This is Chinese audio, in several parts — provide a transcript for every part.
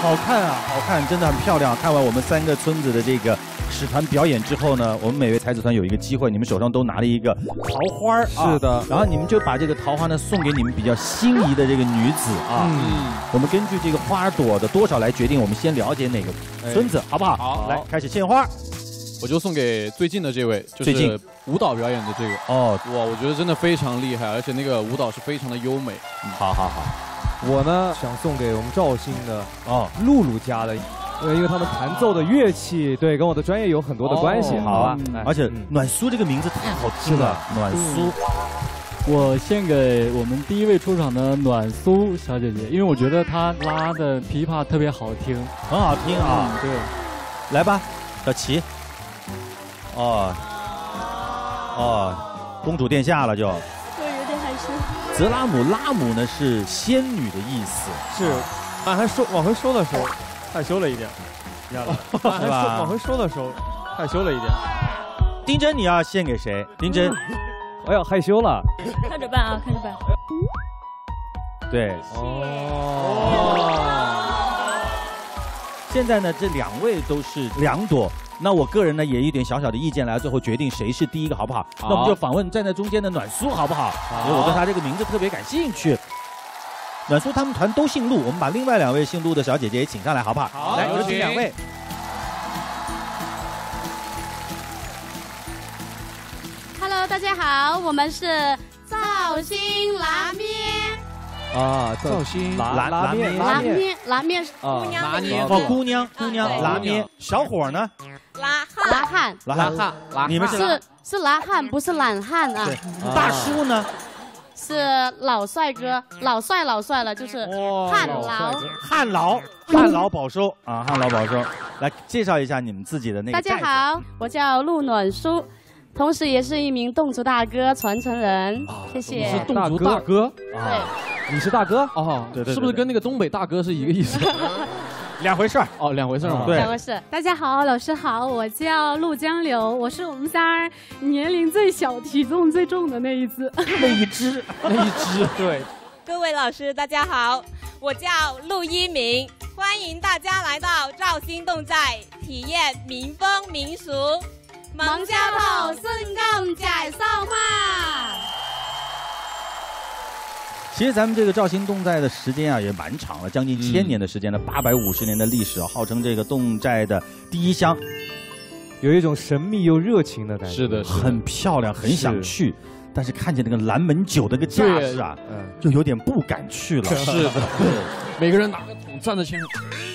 好看啊，好看，真的很漂亮。看完我们三个村子的这个使团表演之后呢，我们每位才子团有一个机会，你们手上都拿了一个桃花儿啊是的然后你们就把这个桃花呢送给你们比较心仪的这个女子啊。嗯，我们根据这个花朵的多少来决定，我们先了解哪个村子，好不好？好来开始献花。我就送给最近的这位，就是舞蹈表演的这个。哦，哇，我觉得真的非常厉害，而且那个舞蹈是非常的优美。好好好，我呢想送给我们赵鑫的哦，露露家的，呃，因为他们弹奏的乐器对跟我的专业有很多的关系，哦好吧。而且嗯。暖苏这个名字太好听了，暖苏。我献给我们第一位出场的暖苏小姐姐，因为我觉得她拉的琵琶特别好听，很好听啊。嗯对，来吧，小齐。哦，哦，公主殿下了就。泽拉姆，拉姆呢是仙女的意思，是，往回收，往回收的时候，害羞了一点，往回收，是吧往回收的时候，害羞了一点。丁真你要献给谁？丁真，哎呀，害羞了。看着办啊，看着办。对，哦，现在呢这两位都是两朵。那我个人呢也有一点小小的意见，来最后决定谁是第一个，好不好？那我们就访问站在中间的暖苏，好不好？因为我对她这个名字特别感兴趣。暖苏他们团都姓陆，我们把另外两位姓陆的小姐姐也请上来，好不好？好来，有请两位。Hello，大家好，我们是造星拉面。啊，绍兴，拉拉拉面，拉拉面，拉面姑娘面意思哦，姑娘，姑娘，拉面，小伙呢？拉拉汉拉拉汉，拉你们是是是拉汉，不是懒汉啊，对，大叔呢？是老帅哥，老帅老帅了，就是汉劳。汉劳，汉劳保收啊，汉劳保收。来介绍一下你们自己的那个。大家。好，我叫陆暖苏，同时也是一名侗族大哥传承人，谢谢。你是侗族大哥对，你是大哥？哦，对对对是不是跟那个东北大哥是一个意思？两回事儿。哦，两回事吗？对两回事。大家好，老师好，我叫陆江流，我是我们仨儿年龄最小、体重最重的那一只。那一只，那一只，对，各位老师，大家好，我叫陆一鸣，欢迎大家来到赵兴侗寨，体验民风民俗。忙家头顺共解送话。其实咱们这个肇兴侗寨的时间啊也蛮长了，将近千年的时间了，八百五十年的历史啊，号称这个侗寨的第一乡，有一种神秘又热情的感觉。是的，是的很漂亮，很想去。但是看见那个蓝门酒那个架势啊，嗯，就有点不敢去了。是的，每个人拿个桶站在前面。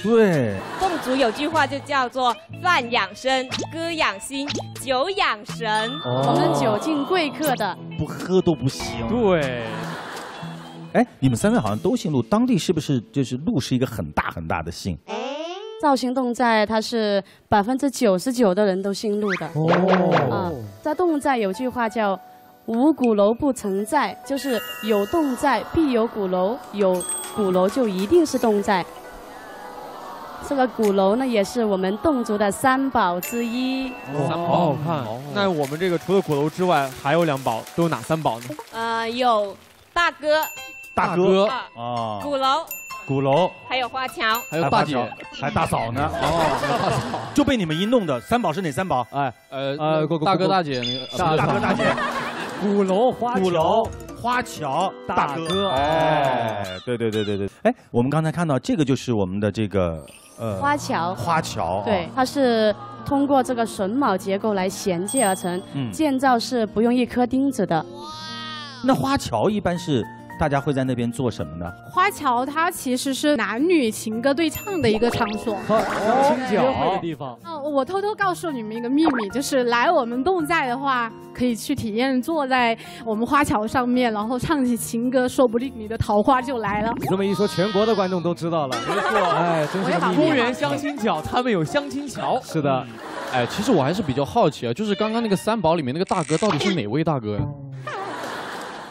对，侗族有句话就叫做“饭养生，歌养心，酒养神”。我们酒敬贵客的，不喝都不行。对，哎，你们三位好像都姓陆，当地是不是就是陆是一个很大很大的姓？肇兴侗寨它是百分之九十九的人都姓陆的。哦，嗯，在侗寨有句话叫“无鼓楼不成寨”，就是有侗寨必有鼓楼，有鼓楼就一定是侗寨。这个鼓楼呢，也是我们侗族的三宝之一。三宝，好好看。那我们这个除了鼓楼之外，还有两宝，都有哪三宝呢？呃，有大哥、大哥啊、啊，鼓楼，鼓楼，还有花桥。还有大姐，还大嫂呢，哦，就被你们一弄的。三宝是哪三宝？哎，呃呃大哥大姐那个，大哥大姐，鼓楼花鼓楼、花桥、大哥。哎，对对对对对。哎，我们刚才看到这个就是我们的这个呃花桥，花桥，对，，它是通过这个榫卯结构来衔接而成，嗯，建造是不用一颗钉子的。那花桥一般是大家会在那边做什么呢？花桥它其实是男女情歌对唱的一个场所。相亲约会的，地方。哦，我偷偷告诉你们一个秘密，就是来我们侗寨的话，可以去体验坐在我们花桥上面，然后唱起情歌，说不定你的桃花就来了。你这么一说，全国的观众都知道了。没错，哎，真是秘密。公园相亲角，他们有相亲桥。是的，哎，其实我还是比较好奇啊，就是刚刚那个三宝里面那个大哥到底是哪位大哥呀？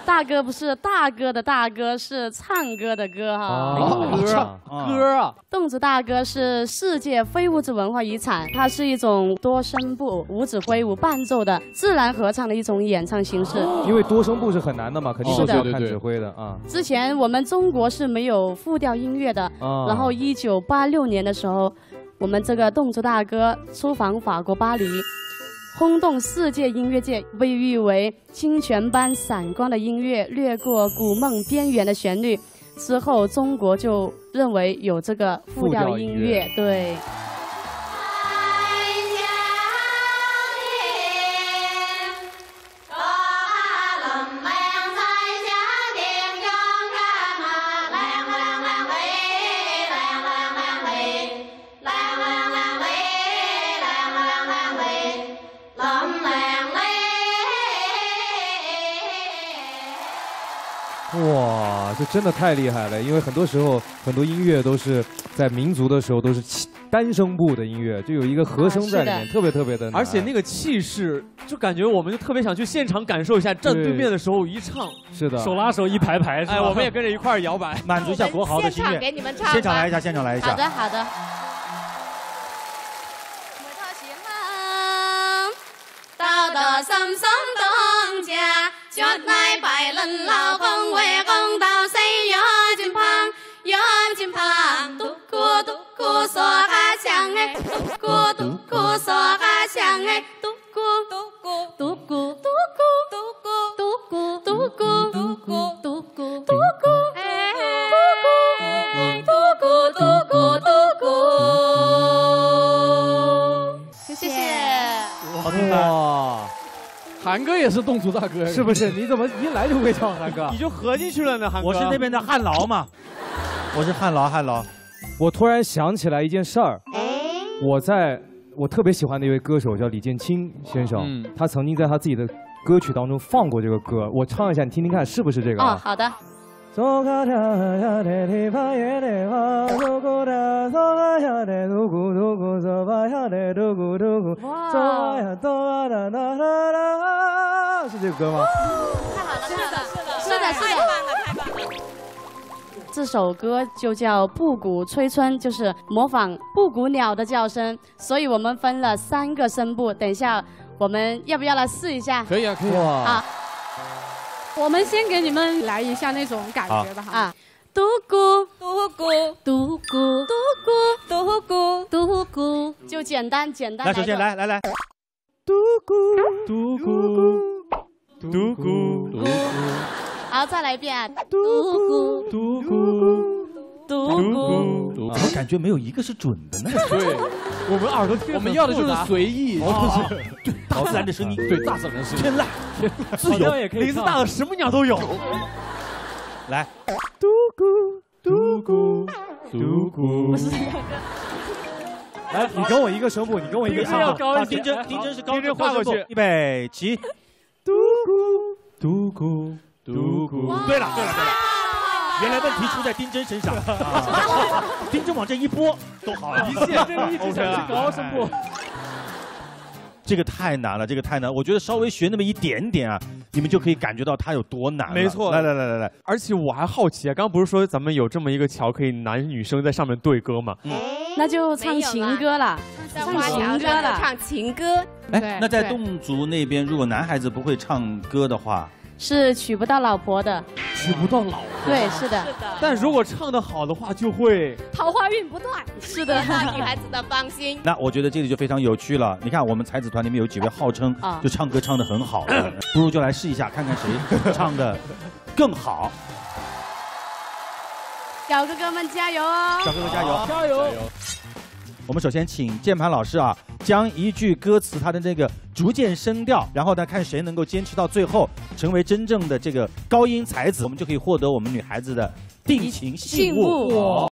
大哥不是大哥的大哥，是唱歌的歌哈。哦。歌啊歌。啊，动子大歌是世界非物质文化遗产，它是一种多声部无指挥无伴奏的自然合唱的一种演唱形式。因为多声部是很难的嘛，肯定是。要看指挥的啊。之前我们中国是没有复调音乐的，啊。然后一九八六年的时候，我们这个动作大哥出访法国巴黎，轰动世界音乐界，被誉为清泉般闪光的音乐，掠过古梦边缘的旋律。之后，中国就认为有这个复调音乐，对。哇，这真的太厉害了！因为很多时候很多音乐都是在民族的时候都是单声部的音乐，就有一个和声在里面，啊特别特别的。而且那个气势，就感觉我们就特别想去现场感受一下，站对面的时候一唱，是的，手拉手一排排，哎，我们也跟着一块儿摇摆。满足一下国豪的心现场愿。给你们唱吧。现场来一下，现场来一下。好的，好的。到到心心當家，腳乃拜人老公為公道西有金旁，有金胖，独孤独孤所哈香哎，独孤独孤所哈香哎，也是侗族大哥，是不是？你怎么一来就会唱韩哥 你？就合进去了呢，韩哥。我是那边的汉劳嘛，我是汉劳，汉劳。我突然想起来一件事儿，我在我特别喜欢的一位歌手叫李建清先生，嗯他曾经在他自己的歌曲当中放过这个歌，我唱一下，你听听看是不是这个哦，啊？好的。是这个歌吗？是的，是太的，是的。太棒了，太棒了！这首歌就叫《布谷催春》，就是模仿布谷鸟的叫声，所以我们分了三个声部。等一下，我们要不要来试一下？可以啊，可以啊。哇啊，我们先给你们来一下那种感觉吧哈。啊，嘟咕嘟咕独孤嘟咕嘟咕，独孤，就简单简单。来，首先，来来来，嘟咕嘟咕嘟咕独孤好，再来一遍。嘟咕嘟咕嘟嘟咕，独孤怎么感觉没有一个是准的呢？对，我们耳朵听我们要的就是随意，哦对，大自然的声音，对大自然的声音。天籁，自由。也可以林子大了什么鸟都有。来，嘟咕嘟咕嘟咕。来，你跟我一个声部，你跟我一个声部。好，丁真，丁真是高丁真高声部换过去预备起。嘟咕嘟咕嘟咕。对了，对了，对了，原来问题出在丁真身上，啊 丁真往这一拨都好了，一切这个一直想去高声部。这个太难了，这个太难，我觉得稍微学那么一点点啊，你们就可以感觉到它有多难。没错。来来来来来，而且我还好奇啊，刚刚不是说咱们有这么一个桥，可以男女生在上面对歌吗？那就唱情歌了。唱情歌了唱情歌，哎，那在侗族那边，如果男孩子不会唱歌的话，是娶不到老婆的，娶不到老婆，对，是的，是的，但如果唱得好的话，就会桃花运不断。是的。那 女孩子的芳心。那我觉得这里就非常有趣了。你看，我们才子团里面有几位号称啊就唱歌唱得很好的，不如就来试一下，看看谁唱的更好。小哥哥们加油哦！小哥哥加油！加油！我们首先请键盘老师啊，将一句歌词它的那个逐渐升调，然后呢看谁能够坚持到最后，成为真正的这个高音才子，我们就可以获得我们女孩子的定情信物。